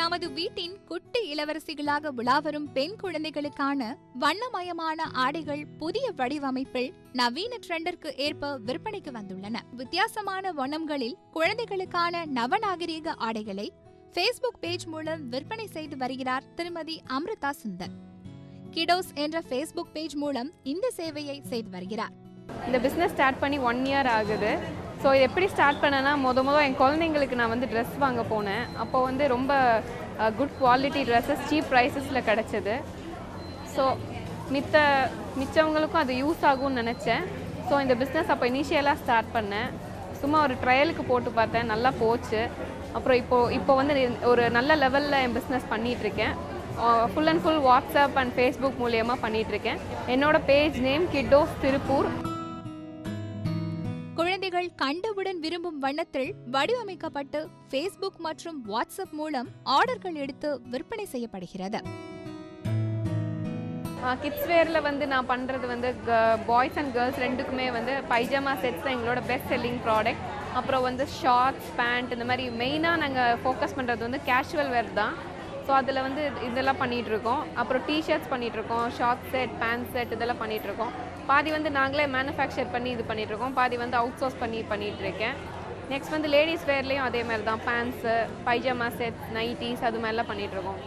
நமது வீட்டின் குட்டி இளவரசிகளாக விழாவரும் பெண் குழந்தைகளுக்கான வண்ணமயமான ஆடைகள் புதிய வடிவமைப்பில் நவீன ட்ரெண்டிற்கு ஏற்ப விற்பனைக்கு வந்துள்ளன. வித்தியாசமான வண்ணங்களில் குழந்தைகளுக்கான நவநாகரீக ஆடைகளை ஃபேஸ்புக் பேஜ் மூலம் விற்பனை செய்து வருகிறார் திருமதி அம்ரிதா சுந்தர். கிடோஸ் என்ற ஃபேஸ்புக் பேஜ் மூலம் இந்த சேவையை செய்து வருகிறார். இந்த பிஸ்னஸ் ஸ்டார்ட் பண்ணி ஒன் இயர் ஆகுது. ஸோ இது எப்படி ஸ்டார்ட் பண்ணேன்னா முத முத என் குழந்தைங்களுக்கு நான் வந்து ட்ரெஸ் வாங்க போனேன். அப்போ வந்து ரொம்ப குட் குவாலிட்டி ட்ரெஸ்ஸஸ் சீப் ப்ரைஸஸில் கிடச்சிது. ஸோ மித்த மிச்சவங்களுக்கும் அது யூஸ் ஆகும்னு நினச்சேன். ஸோ இந்த பிஸ்னஸ் அப்போ இனிஷியலாக ஸ்டார்ட் பண்ணேன். சும்மா ஒரு ட்ரையலுக்கு போட்டு பார்த்தேன். நல்லா போச்சு. அப்புறம் இப்போது இப்போ வந்து ஒரு நல்ல லெவலில் என் பிஸ்னஸ் பண்ணிகிட்ருக்கேன் full and full WhatsApp and Facebook மூலியமாக பண்ணிகிட்ருக்கேன் என்னோடய பேஜ் நேம் கிட்டோஸ் திருப்பூர் குழந்தைகள் கண்டவுடன் விரும்பும் வண்ணத்தில் வடிவமைக்கப்பட்டு ஃபேஸ்புக் மற்றும் வாட்ஸ்அப் மூலம் ஆர்டர்கள் எடுத்து விற்பனை செய்யப்படுகிறது. கிட்ஸ் வேரில் வந்து நான் பண்ணுறது வந்து பாய்ஸ் அண்ட் கேர்ள்ஸ் ரெண்டுக்குமே வந்து பைஜாமா செட்ஸ் தான் எங்களோட பெஸ்ட் செல்லிங் ப்ராடக்ட் அப்புறம் வந்து ஷார்ட்ஸ் பேண்ட் இந்த மாதிரி மெயினாக நாங்கள் ஃபோக்கஸ் பண்ணுறது வந்து கேஷுவல் வேர் தான். ஸோ அதில் வந்து இதெல்லாம் பண்ணிகிட்ருக்கோம் அப்புறம் டிஷர்ட்ஸ் பண்ணிகிட்ருக்கோம் ஷார்ட் செட் பேண்ட் செட் இதெல்லாம் பண்ணிகிட்ருக்கோம் பாதி வந்து நாங்களே மேனுஃபேக்சர் பண்ணி இது பண்ணிகிட்ருக்கோம் பாதி வந்து அவுட் சோர்ஸ் பண்ணி பண்ணிகிட்டு இருக்கேன் நெக்ஸ்ட் வந்து லேடிஸ் வேர்லேயும் அதே மாதிரி தான் பேண்ட்ஸு பைஜாமா செட் நைட்டிஸ் அது மாதிரிலாம் பண்ணிகிட்ருக்கோம்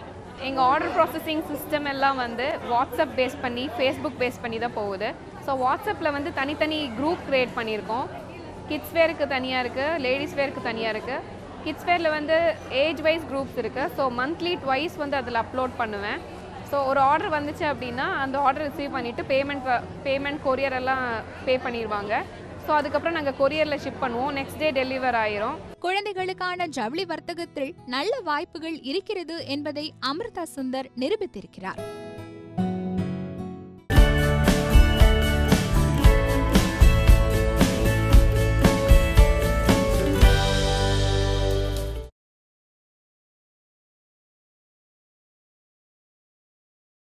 எங்கள் ஆர்டர் ப்ராசஸிங் சிஸ்டம் எல்லாம் வந்து வாட்ஸ்அப் பேஸ் பண்ணி ஃபேஸ்புக் பேஸ் பண்ணி தான் போகுது. ஸோ வாட்ஸ்அப்பில் வந்து தனித்தனி குரூப் க்ரியேட் பண்ணியிருக்கோம். கிட்ஸ் வேருக்கு தனியாக இருக்குது லேடிஸ் வேருக்கு தனியாக இருக்குது கிட்ஸ் வேரில் வந்து ஏஜ் வைஸ் குரூப்ஸ் இருக்குது ஸோ மந்த்லி ட்வைஸ் வந்து அதில் அப்லோட் பண்ணுவேன். ஸோ ஒரு ஆர்டர் வந்துச்சு அப்படின்னா அந்த ஆர்டர் ரிசீவ் பண்ணிவிட்டு பேமெண்ட் பேமெண்ட் கொரியர் எல்லாம் பே பண்ணிடுவாங்க ஸோ அதுக்கப்புறம் நாங்கள் கொரியரில் ஷிப் பண்ணுவோம். நெக்ஸ்ட் டே டெலிவர் ஆயிரும். குழந்தைகளுக்கான ஜவுளி வர்த்தகத்தில் நல்ல வாய்ப்புகள் இருக்கிறது என்பதை அமிர்தா சுந்தர் நிரூபித்திருக்கிறார்.